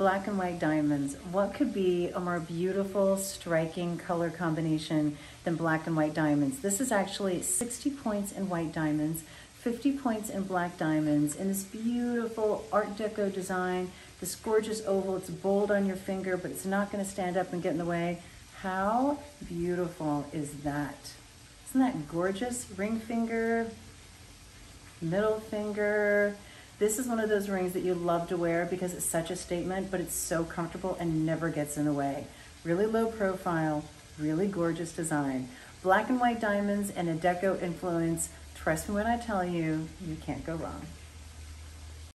black and white diamonds. What could be a more beautiful, striking color combination than black and white diamonds? This is actually 60 points in white diamonds, 50 points in black diamonds, in this beautiful Art Deco design, this gorgeous oval. It's bold on your finger, but it's not gonna stand up and get in the way. How beautiful is that? Isn't that gorgeous? Ring finger, middle finger, this is one of those rings that you love to wear because it's such a statement, but it's so comfortable and never gets in the way. Really low profile, really gorgeous design. Black and white diamonds and a deco influence. Trust me when I tell you, you can't go wrong.